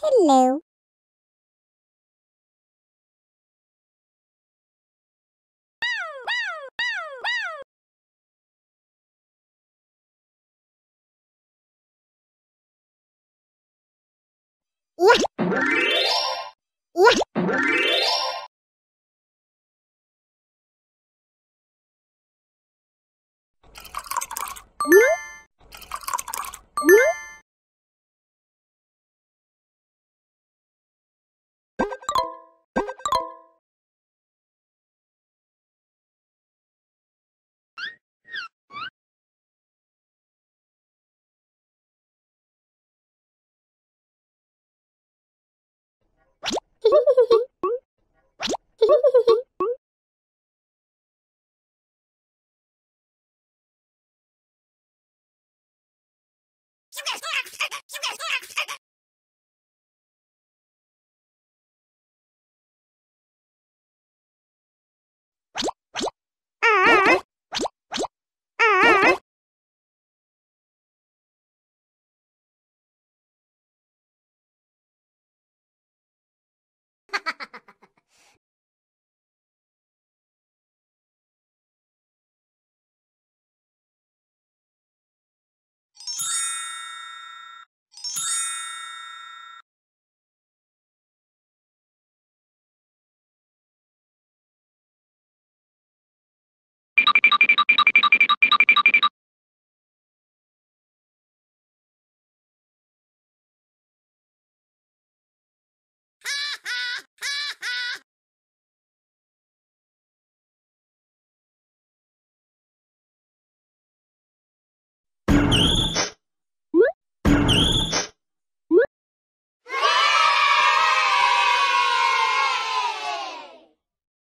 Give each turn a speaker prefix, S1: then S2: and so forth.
S1: Hello. Yeah. Yeah. Hehehehe